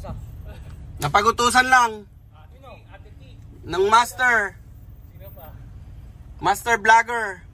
Ayos. Napagutusan lang ah, Sino? Ate T. ng master. Sino pa? Master vlogger.